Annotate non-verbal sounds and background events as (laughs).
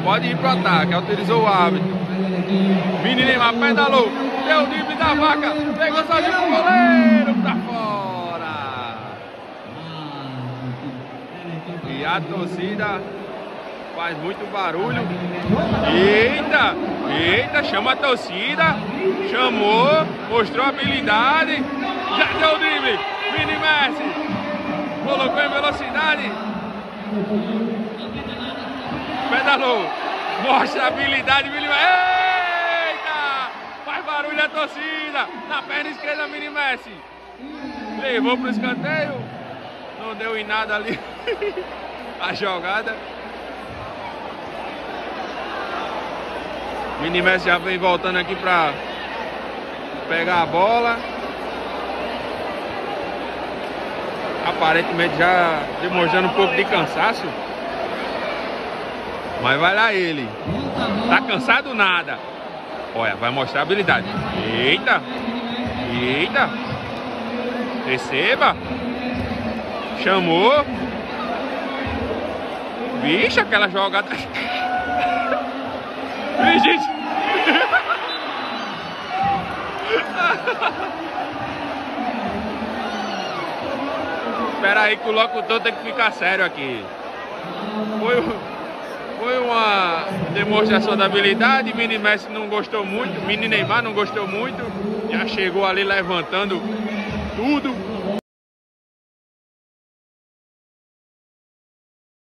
Pode ir pro ataque, autorizou o árbitro. Vini Neymar pedalou, deu o drible da vaca, pegou sozinho pro goleiro pra fora. E a torcida faz muito barulho. Eita, eita, chama a torcida, chamou, mostrou habilidade, já deu o drible. Vini Messi colocou em velocidade pedalou, mostra a habilidade, Mini Eita! Faz barulho a torcida, na perna esquerda, Mini Messi. Levou pro escanteio, não deu em nada ali (laughs) a jogada. Mini Messi já vem voltando aqui pra pegar a bola. Aparentemente já demonstrando um pouco de cansaço. Mas vai lá ele. Tá cansado nada. Olha, vai mostrar a habilidade. Eita. Eita. Receba. Chamou. Vixe, aquela jogada. (laughs) Vixe, gente. (laughs) Espera aí que o locutor tem que ficar sério aqui. Foi o... Foi uma demonstração da habilidade, Mini Messi não gostou muito, Mini Neymar não gostou muito, já chegou ali levantando tudo.